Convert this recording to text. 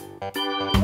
Música